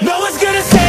No one's gonna say